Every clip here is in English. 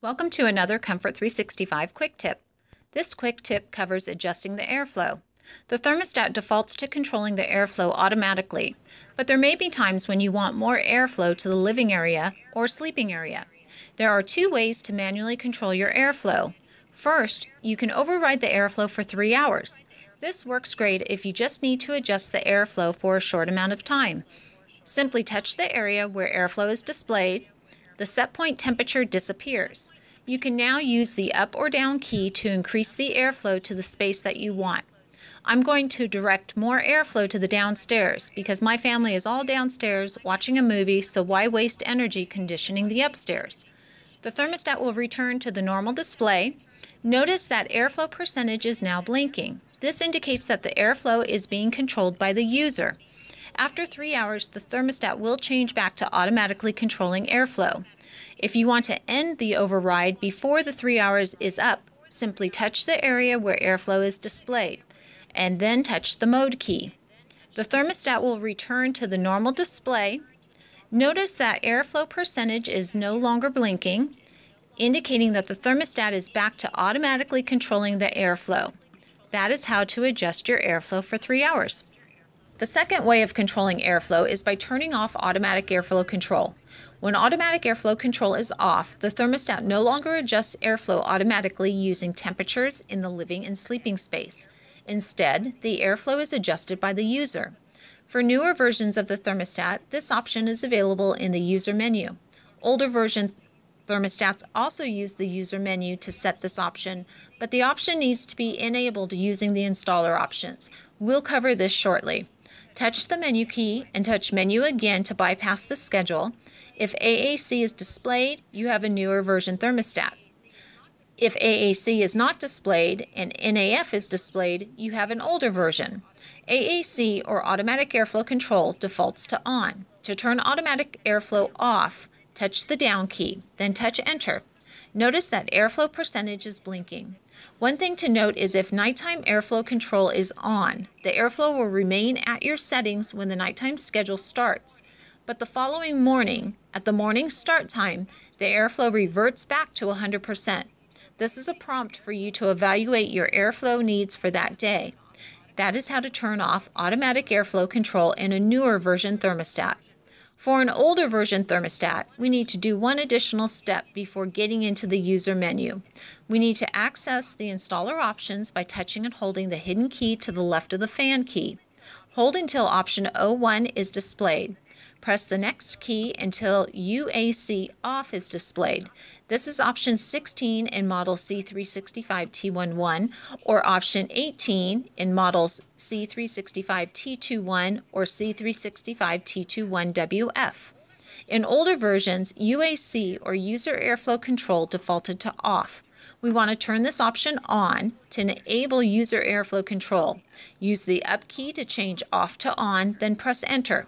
Welcome to another Comfort 365 Quick Tip. This quick tip covers adjusting the airflow. The thermostat defaults to controlling the airflow automatically, but there may be times when you want more airflow to the living area or sleeping area. There are two ways to manually control your airflow. First, you can override the airflow for three hours. This works great if you just need to adjust the airflow for a short amount of time. Simply touch the area where airflow is displayed, the set point temperature disappears. You can now use the up or down key to increase the airflow to the space that you want. I'm going to direct more airflow to the downstairs because my family is all downstairs watching a movie, so why waste energy conditioning the upstairs? The thermostat will return to the normal display. Notice that airflow percentage is now blinking. This indicates that the airflow is being controlled by the user. After three hours, the thermostat will change back to automatically controlling airflow. If you want to end the override before the three hours is up, simply touch the area where airflow is displayed, and then touch the mode key. The thermostat will return to the normal display. Notice that airflow percentage is no longer blinking, indicating that the thermostat is back to automatically controlling the airflow. That is how to adjust your airflow for three hours. The second way of controlling airflow is by turning off automatic airflow control. When automatic airflow control is off, the thermostat no longer adjusts airflow automatically using temperatures in the living and sleeping space. Instead, the airflow is adjusted by the user. For newer versions of the thermostat, this option is available in the user menu. Older version thermostats also use the user menu to set this option, but the option needs to be enabled using the installer options. We'll cover this shortly. Touch the menu key and touch menu again to bypass the schedule. If AAC is displayed, you have a newer version thermostat. If AAC is not displayed and NAF is displayed, you have an older version. AAC or automatic airflow control defaults to on. To turn automatic airflow off, touch the down key, then touch enter. Notice that airflow percentage is blinking. One thing to note is if nighttime airflow control is on, the airflow will remain at your settings when the nighttime schedule starts. But the following morning, at the morning start time, the airflow reverts back to 100%. This is a prompt for you to evaluate your airflow needs for that day. That is how to turn off automatic airflow control in a newer version thermostat. For an older version thermostat, we need to do one additional step before getting into the user menu. We need to access the installer options by touching and holding the hidden key to the left of the fan key. Hold until option 01 is displayed. Press the next key until UAC off is displayed. This is option 16 in model C365T11 or option 18 in models C365T21 or C365T21WF. In older versions, UAC or user airflow control defaulted to off. We want to turn this option on to enable user airflow control. Use the up key to change off to on, then press enter.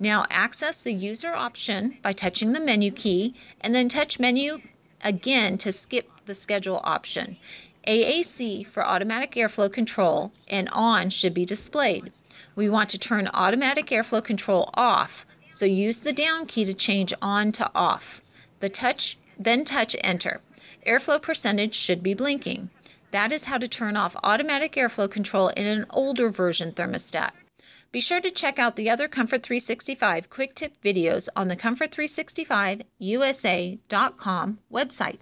Now access the user option by touching the menu key and then touch menu again to skip the schedule option. AAC for automatic airflow control and on should be displayed. We want to turn automatic airflow control off, so use the down key to change on to off. The touch, then touch enter. Airflow percentage should be blinking. That is how to turn off automatic airflow control in an older version thermostat. Be sure to check out the other Comfort 365 quick tip videos on the Comfort365USA.com website.